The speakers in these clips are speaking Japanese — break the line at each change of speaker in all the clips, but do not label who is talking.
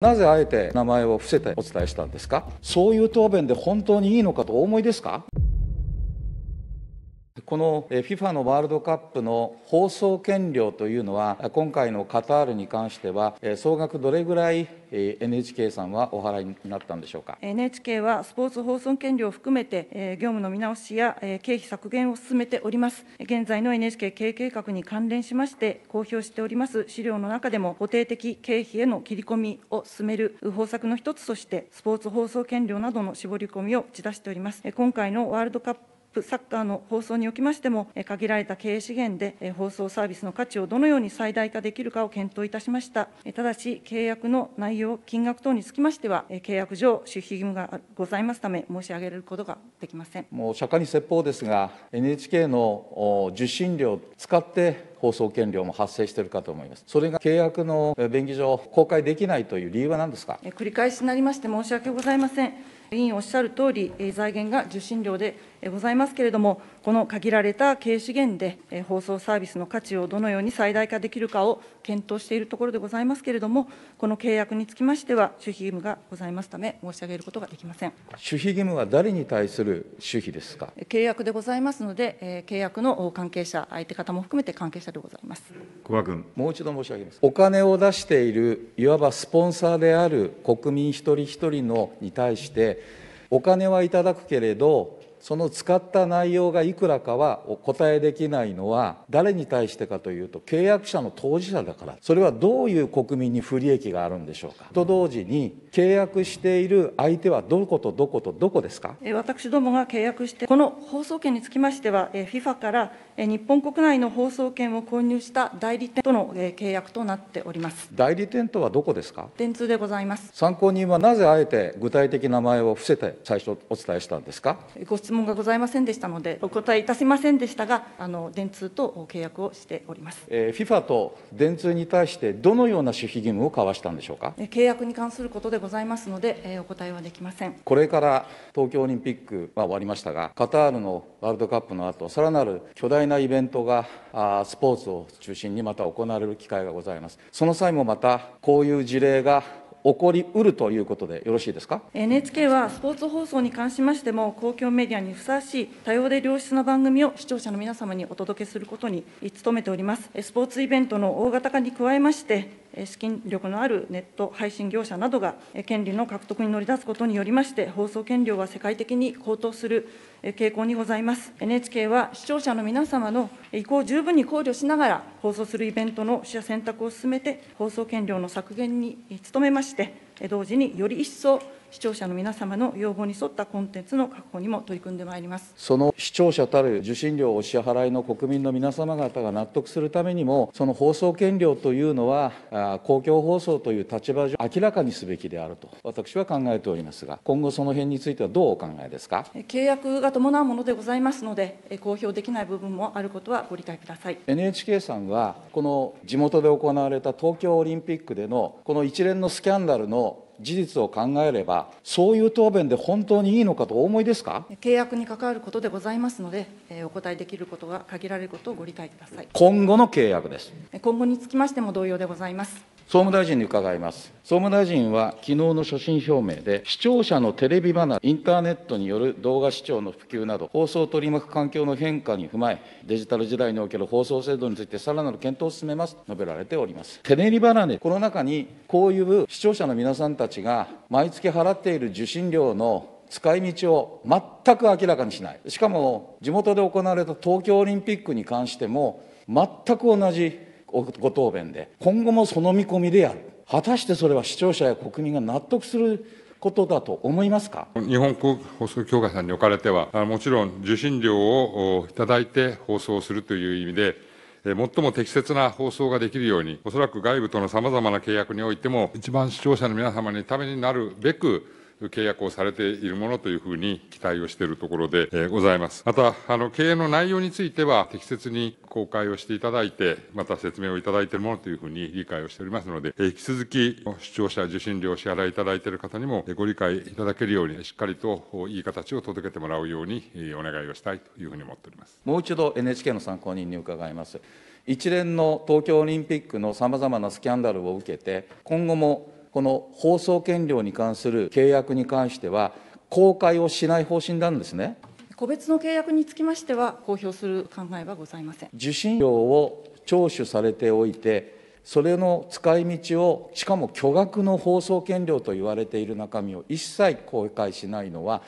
なぜあえて名前を伏せてお伝えしたんですか？そういう答弁で本当にいいのかとお思いですか？この FIFA のワールドカップの放送権料というのは、今回のカタールに関しては、総額どれぐらい NHK さんはお払いになったんでしょうか
？NHK はスポーツ放送権料を含めて、業務の見直しや経費削減を進めております。現在の NHK 経営計画に関連しまして、公表しております資料の中でも、固定的経費への切り込みを進める方策の一つとして、スポーツ放送権料などの絞り込みを打ち出しております。今回のワールドカップサッカーの放送におきましても、限られた経営資源で放送サービスの価値をどのように最大化できるかを検討いたしました。ただし、契約の内容、金額等につきましては、契約上、守秘義務がございますため、申し上げることができません。
もう釈迦に説法ですが、NHK の受信料を使って放送権料も発生しているかと思います。それが契約の便宜上、公開できないという理由は何ですか？
繰り返しになりまして申し訳ございません。委員おっしゃるとおり、財源が受信料でございますけれども、この限られた経営資源で、放送サービスの価値をどのように最大化できるかを検討しているところでございますけれども、この契約につきましては、守秘義務がございますため、申し上げることができません。
守秘義務は誰に対する守秘ですか？
契約でございますので、契約の関係者、相手方も含めて関係者でございます。
小川君。
もう一度申し上げます。お金を出している、いわばスポンサーである国民一人一人のに対して、お金はいただくけれど、その使った内容がいくらかはお答えできないのは、誰に対してかというと、契約者の当事者だから、それはどういう国民に不利益があるんでしょうか。と同時に、契約している相手はどことどことどこですか？
私どもが契約して、この放送権につきましては、FIFA から日本国内の放送権を購入した代理店との契約となっております。
代理店とはどこですか？
電通でございます。
参考人はなぜあえて具体的な名前を伏せて最初お伝えしたんですか？
ご質問がございませんでしたので、お答えいたしませんでしたが、あの電通と契約をしております。
えー、FIFA と電通に対してどのような守秘義務を交わしたんでしょうか？
契約に関することでございますので、えー、お答えはできません。
これから東京オリンピックは終わりましたが、カタールのワールドカップの後、さらなる巨大なイベントがあスポーツを中心にまた行われる機会がございます。その際もまたこういう事例が起こりうるということでよろしいですか
？NHK はスポーツ放送に関しましても、公共メディアにふさわしい多様で良質な番組を視聴者の皆様にお届けすることに努めております。スポーツイベントの大型化に加えまして、資金力のあるネット配信業者などが権利の獲得に乗り出すことによりまして、放送権料は世界的に高騰する傾向にございます。NHK は視聴者の皆様の意向を十分に考慮しながら、放送するイベントの取捨選択を進めて、放送権料の削減に努めまして、同時により一層、視聴者の皆様の要望に沿ったコンテンツの確保にも取り組んでまいります。
その視聴者たる受信料お支払いの国民の皆様方が納得するためにも、その放送権料というのは、公共放送という立場上、明らかにすべきであると、私は考えておりますが、今後、その辺についてはどうお考えですか？
契約が伴うものでございますので、公表できない部分もあることはご理解ください。
NHK さんは、この地元で行われた東京オリンピックでの、この一連のスキャンダルの事実を考えれば、そういう答弁で本当にいいのかとお思いですか？
契約に関わることでございますので、お答えできることが限られることをご理解ください。
今後の契約です。
今後につきましても同様でございます。
総務大臣に伺います。総務大臣は昨日の所信表明で、視聴者のテレビ離れ、インターネットによる動画視聴の普及など、放送を取り巻く環境の変化に踏まえ、デジタル時代における放送制度についてさらなる検討を進めますと述べられております。テレビ離れ、この中にこういう視聴者の皆さんたちが毎月払っている受信料の使い道を全く明らかにしない。しかも、地元で行われた東京オリンピックに関しても、全く同じご答弁で、今後もその見込みでやる。果たしてそれは視聴者や国民が納得することだと思いますか？
日本放送協会さんにおかれては、もちろん受信料をいただいて放送するという意味で、最も適切な放送ができるように、おそらく外部とのさまざまな契約においても、一番視聴者の皆様にためになるべく、契約をされているものというふうに期待をしているところで、ございます。また、あの、経営の内容については適切に公開をしていただいて、また説明をいただいているものというふうに理解をしておりますので、引き続き視聴者受信料を支払いいただいている方にもご理解いただけるように、しっかりといい形を届けてもらうようにお願いをしたいというふうに思っております。
もう一度 NHK の参考人に伺います。一連の東京オリンピックのさまざまなスキャンダルを受けて、今後もこの放送権料に関する契約に関しては、公開をしない方針なんですね。
個別の契約につきましては、公表する考えはございません。
受信料を徴収されておいて、それの使い道を、しかも巨額の放送権料と言われている中身を一切公開しないのは、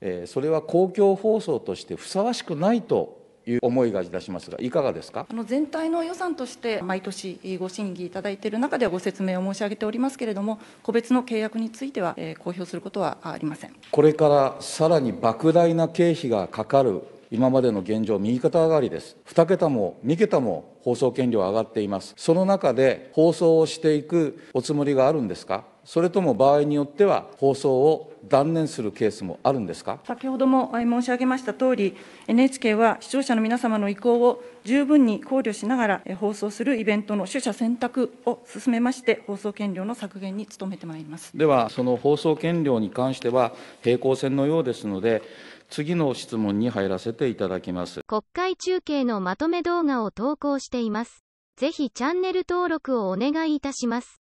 えーそれは公共放送としてふさわしくないという思いがいたしますが、いかがですか？
あの全体の予算として毎年ご審議いただいている中ではご説明を申し上げておりますけれども、個別の契約については、えー公表することはありません。
これからさらに莫大な経費がかかる今までの現状、右肩上がりです。2桁も2桁も放送権料上がっています。その中で放送をしていくおつもりがあるんですか？それとも場合によっては放送を断念するケースもあるんですか？
先ほどもえー申し上げましたとおり、NHK は視聴者の皆様の意向を十分に考慮しながら、えー放送するイベントの取捨選択を進めまして、放送権料の削減に努めてまいります。
では、その放送権料に関しては平行線のようですので、次の質問に入らせていただきます。
国会中継のまとめ動画を投稿しています。ぜひチャンネル登録をお願いいたします。